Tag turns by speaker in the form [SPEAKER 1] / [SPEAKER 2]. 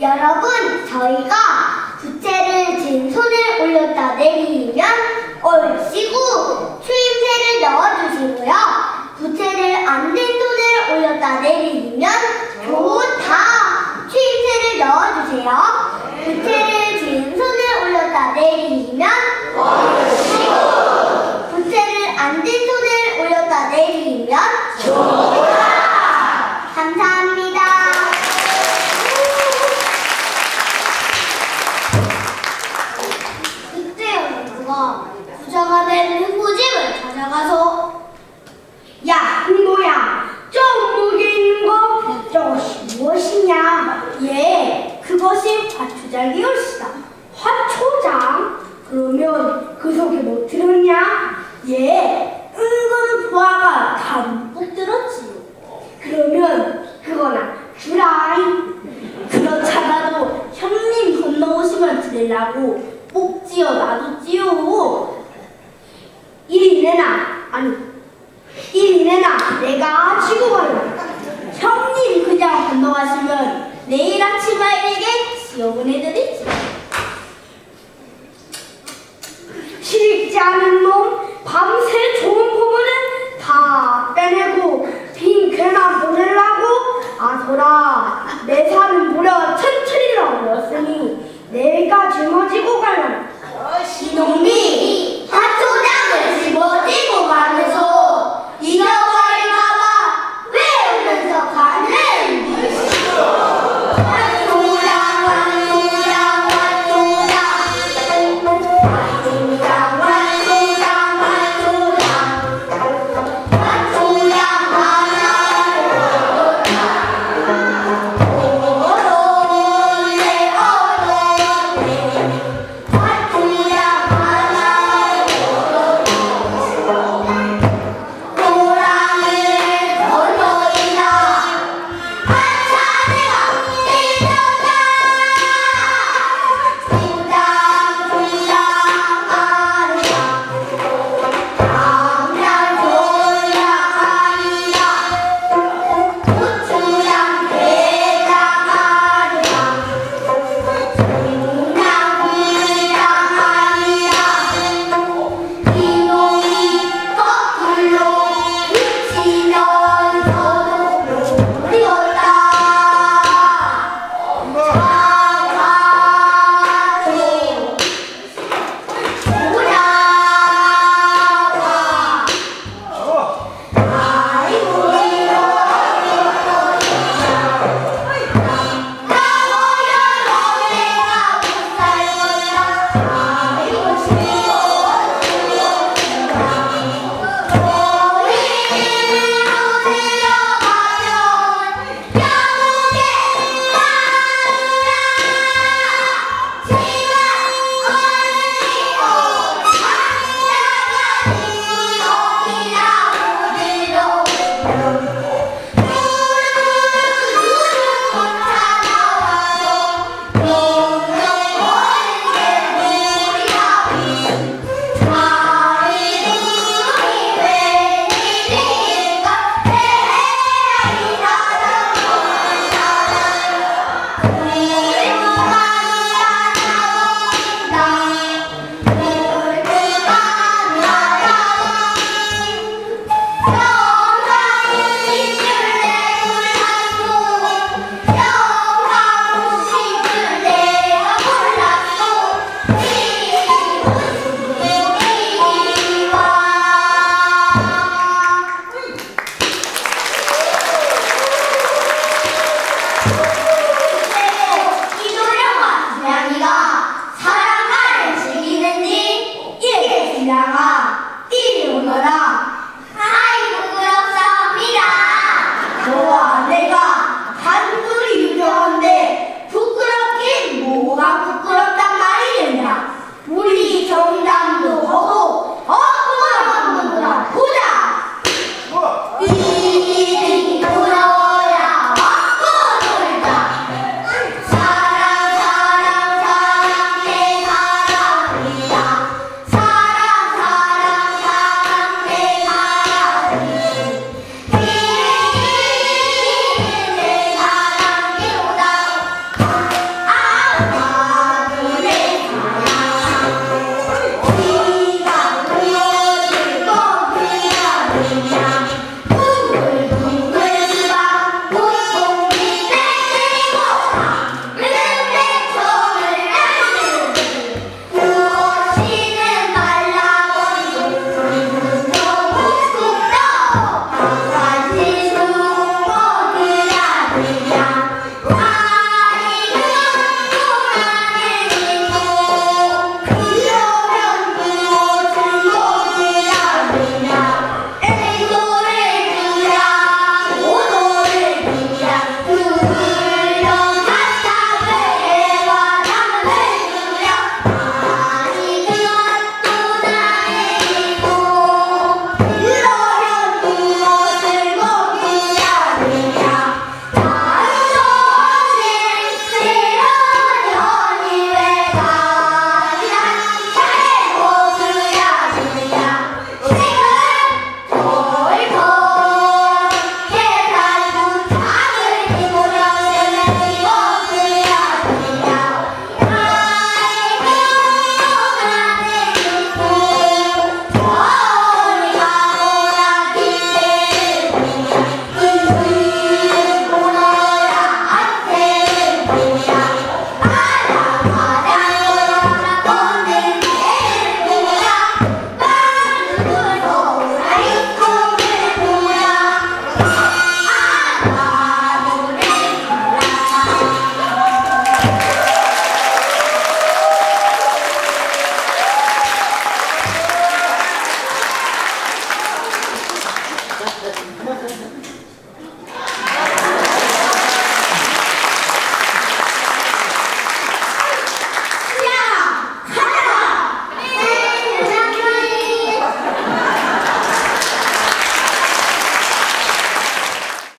[SPEAKER 1] 여러분, 저희가 부채를 진 손을 올렸다 내리면 얼씨구 추임새를 넣어주시고요. 부채를 안 든 손을 올렸다 내리면 좋다 추임새를 넣어주세요. 부채를 진 손을 올렸다 내리면 부채를 안 든 손을 올렸다 내리면 감사합니다. 그때 연구가 부자가 된 흥부 집을 찾아가서
[SPEAKER 2] 야, 흥보야, 저 목에 있는 거 저것이 무엇이냐? 예, 그것이 화초장 이올시다. 화초장? 그러면 그 속에 뭐 들었냐? 예, 은근 보아가 담뿍 들었지요. 그러면 그거나 주라이. 그렇잖아도 형님 건너오시면 드리려고 꼭지어 놔뒀지요. 이리 내놔. 아니, 이리 내놔. 내가 지고 가려. 형님 그냥 건너가시면 내일 아침 아이에게